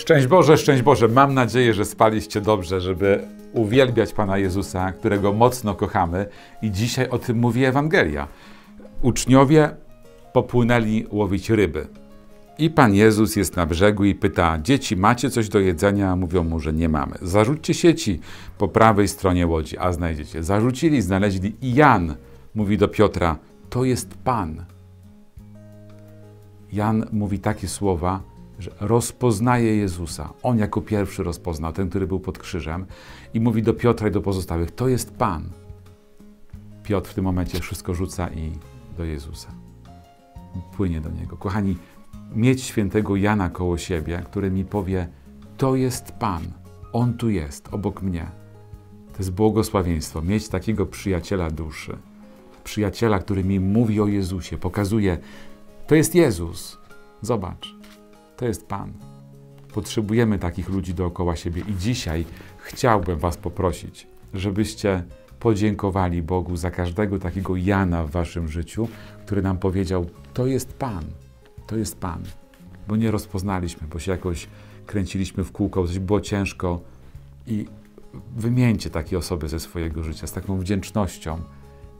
Szczęść Boże, szczęść Boże. Mam nadzieję, że spaliście dobrze, żeby uwielbiać Pana Jezusa, którego mocno kochamy. I dzisiaj o tym mówi Ewangelia. Uczniowie popłynęli łowić ryby. I Pan Jezus jest na brzegu i pyta: Dzieci, macie coś do jedzenia? Mówią mu, że nie mamy. Zarzućcie sieci po prawej stronie łodzi, a znajdziecie. Zarzucili, znaleźli. I Jan mówi do Piotra: To jest Pan. Jan mówi takie słowa, że rozpoznaje Jezusa. On jako pierwszy rozpoznał, ten, który był pod krzyżem, i mówi do Piotra i do pozostałych: To jest Pan. Piotr w tym momencie wszystko rzuca i do Jezusa. Płynie do niego. Kochani, mieć świętego Jana koło siebie, który mi powie: To jest Pan, on tu jest, obok mnie. To jest błogosławieństwo. Mieć takiego przyjaciela duszy, przyjaciela, który mi mówi o Jezusie, pokazuje: To jest Jezus. Zobacz, to jest Pan. Potrzebujemy takich ludzi dookoła siebie i dzisiaj chciałbym Was poprosić, żebyście podziękowali Bogu za każdego takiego Jana w Waszym życiu, który nam powiedział: To jest Pan, to jest Pan. Bo nie rozpoznaliśmy, bo się jakoś kręciliśmy w kółko, coś było ciężko i wymieńcie takie osoby ze swojego życia z taką wdzięcznością.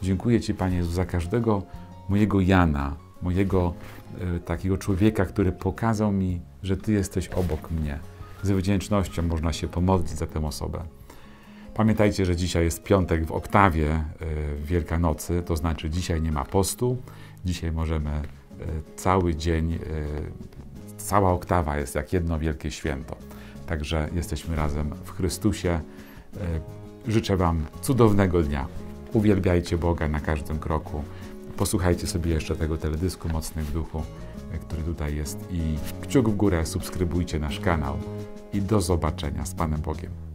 Dziękuję Ci, Panie Jezu, za każdego mojego Jana, mojego y, takiego człowieka, który pokazał mi, że Ty jesteś obok mnie. Z wdzięcznością można się pomodlić za tę osobę. Pamiętajcie, że dzisiaj jest piątek w oktawie y, Wielkanocy, to znaczy dzisiaj nie ma postu, dzisiaj możemy y, cały dzień, cała oktawa jest jak jedno wielkie święto. Także jesteśmy razem w Chrystusie. Życzę Wam cudownego dnia. Uwielbiajcie Boga na każdym kroku. Posłuchajcie sobie jeszcze tego teledysku Mocny w Duchu, który tutaj jest i kciuk w górę, subskrybujcie nasz kanał i do zobaczenia z Panem Bogiem.